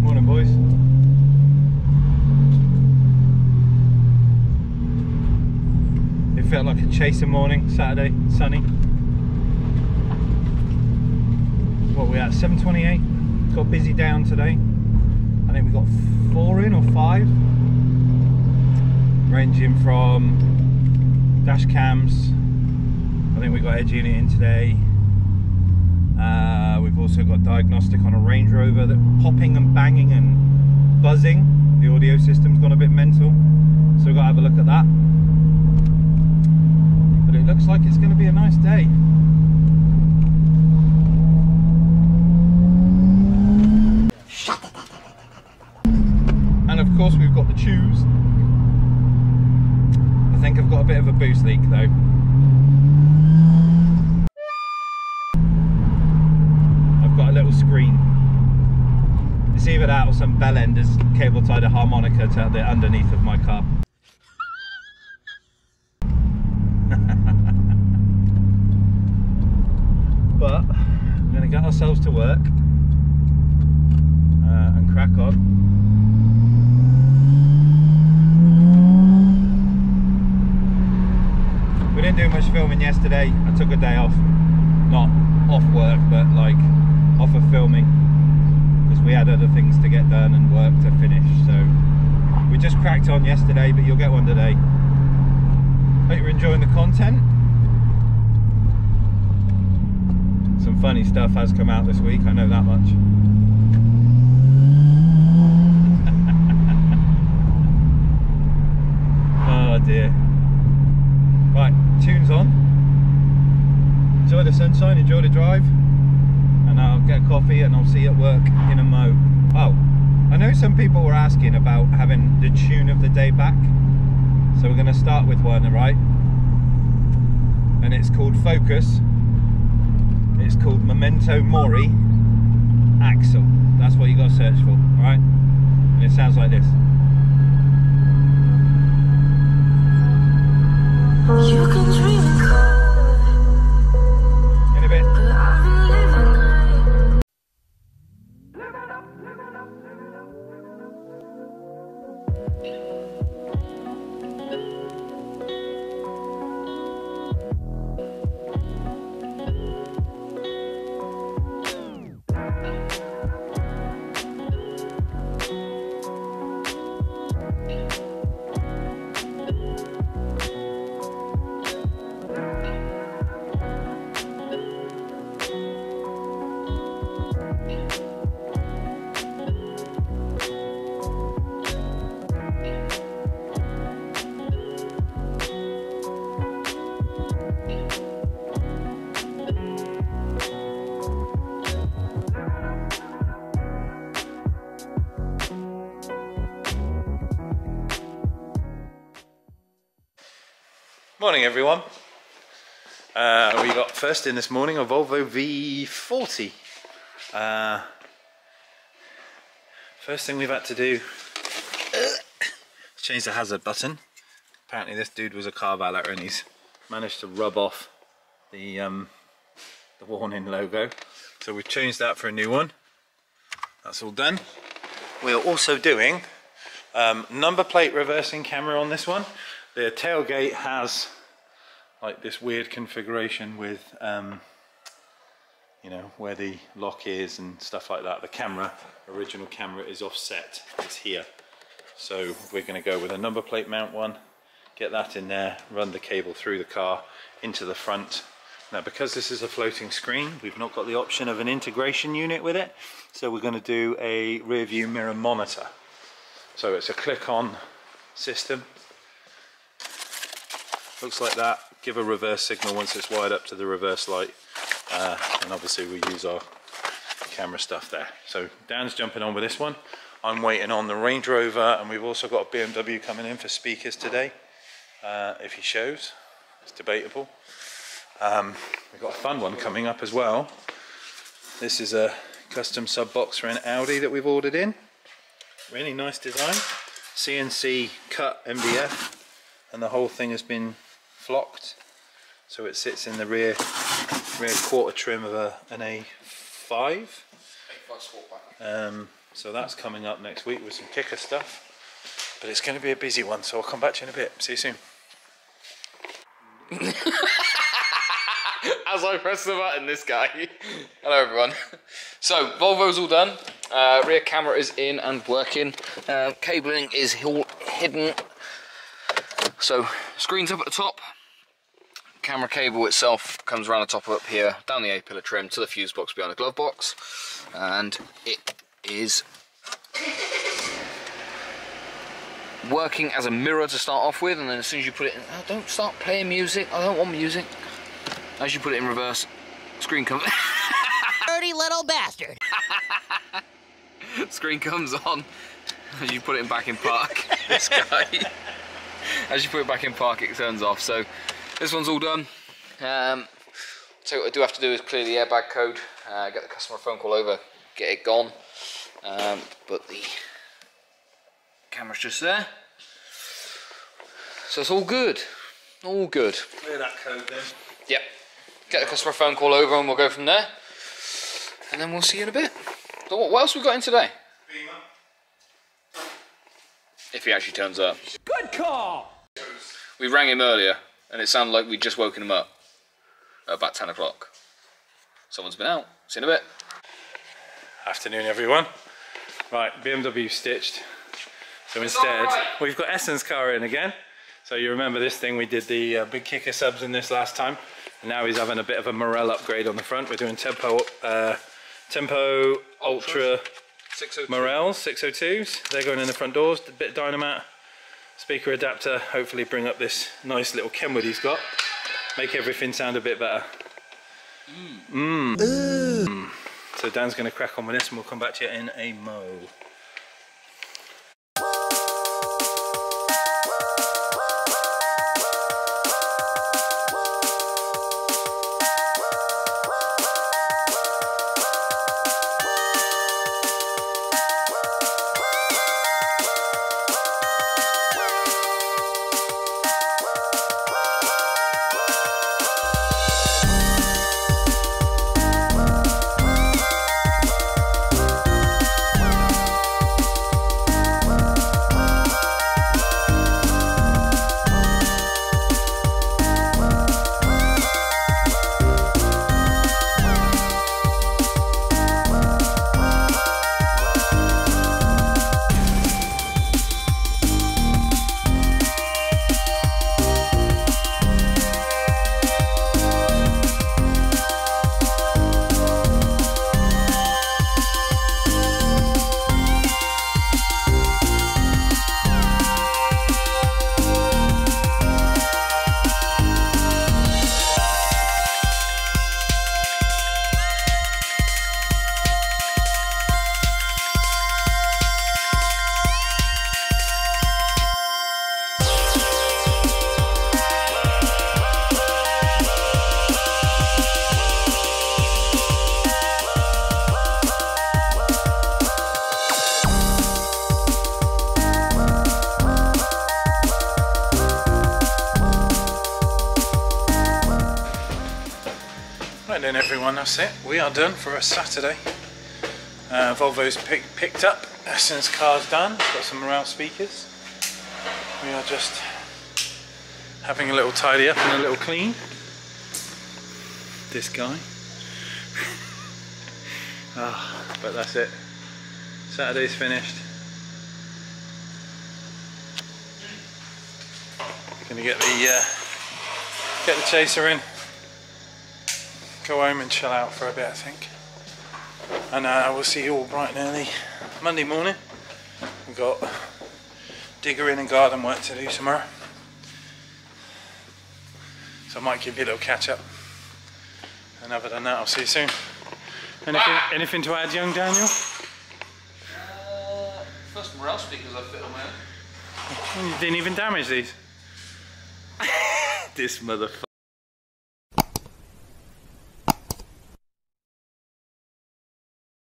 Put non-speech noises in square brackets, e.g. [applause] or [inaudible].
Morning, boys. It felt like a chaser morning, Saturday, sunny. What we at? 7:28. Got busy down today. I think we got four in or five, ranging from dash cams. I think we got edge unit in today. Uh, we've also got diagnostic on a Range Rover that popping and banging and buzzing. The audio system's gone a bit mental, so we've got to have a look at that. But it looks like it's going to be a nice day. And of course we've got the chews. I think I've got a bit of a boost leak though. It's either that some bell cable tied a harmonica to the underneath of my car. [laughs] but we're going to get ourselves to work uh, and crack on. We didn't do much filming yesterday. I took a day off. Not off work, but like off of filming. Because we had other things to get done and work to finish. So we just cracked on yesterday, but you'll get one today. Hope you're enjoying the content. Some funny stuff has come out this week, I know that much. [laughs] oh dear. Right, tunes on. Enjoy the sunshine, enjoy the drive, coffee and I'll see you at work in a mo. Oh, I know some people were asking about having the tune of the day back, so we're going to start with one, right? And it's called Focus. It's called Memento Mori Axel. That's what you got to search for, alright? And it sounds like this. Morning, everyone. Uh, we got first in this morning a Volvo V40. Uh, first thing we've had to do is [coughs] change the hazard button. Apparently, this dude was a car valet and he's managed to rub off the um, the warning logo. So we've changed that for a new one. That's all done. We're also doing um, number plate reversing camera on this one. The tailgate has like this weird configuration with um, you know where the lock is and stuff like that. The camera, original camera is offset, it's here. So we're going to go with a number plate mount one, get that in there, run the cable through the car into the front. Now because this is a floating screen, we've not got the option of an integration unit with it, so we're going to do a rear view mirror monitor. So it's a click-on system. Looks like that. Give a reverse signal once it's wired up to the reverse light. Uh, and obviously we use our camera stuff there. So Dan's jumping on with this one. I'm waiting on the Range Rover and we've also got a BMW coming in for speakers today. Uh, if he shows, it's debatable. Um, we've got a fun one coming up as well. This is a custom sub box for an Audi that we've ordered in. Really nice design. CNC cut MDF and the whole thing has been flocked. So it sits in the rear rear quarter trim of a, an A5. Um, so that's coming up next week with some kicker stuff. But it's going to be a busy one, so I'll come back to you in a bit. See you soon. [laughs] As I press the button, this guy. [laughs] Hello, everyone. So, Volvo's all done. Uh, rear camera is in and working. Uh, cabling is all hidden. So, screen's up at the top. Camera cable itself comes around the top up here, down the A-pillar trim to the fuse box behind the glove box. And it is working as a mirror to start off with, and then as soon as you put it in, oh, don't start playing music, I don't want music. As you put it in reverse, screen comes [laughs] dirty little bastard. screen comes on. As [laughs] you put it in back in park, [laughs] this guy. As you put it back in park, it turns off. So this one's all done. Um, so what I do have to do is clear the airbag code, uh, get the customer phone call over, get it gone. Um, but the camera's just there. So it's all good. All good. Clear that code then. Yep. Get the customer phone call over and we'll go from there. And then we'll see you in a bit. So what, what else we got in today? Beamer. If he actually turns up. Good call! We rang him earlier and it sounded like we'd just woken him up at about 10 o'clock. Someone's been out. See you in a bit. Afternoon, everyone. Right, BMW stitched. So instead, alright. we've got Essence car in again. So you remember this thing, we did the uh, big kicker subs in this last time. And now he's having a bit of a Morel upgrade on the front. We're doing Tempo, uh, Tempo Ultra 602. Morels 602s. They're going in the front doors, a bit of Dynamat, speaker adapter, hopefully bring up this nice little Kenwood he's got. Make everything sound a bit better. Mmm. So Dan's going to crack on with this and we'll come back to you in a mo. Then everyone, that's it. We are done for a Saturday. Uh, Volvo's pick, picked up, Essence car's done, it's got some Morel speakers. We are just having a little tidy up and a little clean. This guy. [laughs] Ah, but that's it. Saturday's finished. Gonna get the uh, get the chaser in go home and chill out for a bit I think. And uh, we'll see you all bright and early Monday morning. We've got digger in and garden work to do tomorrow. So I might give you a little catch up and other than that I'll see you soon. Anything, anything to add young Daniel? Uh, first Morel speakers I've fit on my own. You didn't even damage these. [laughs] This motherfucker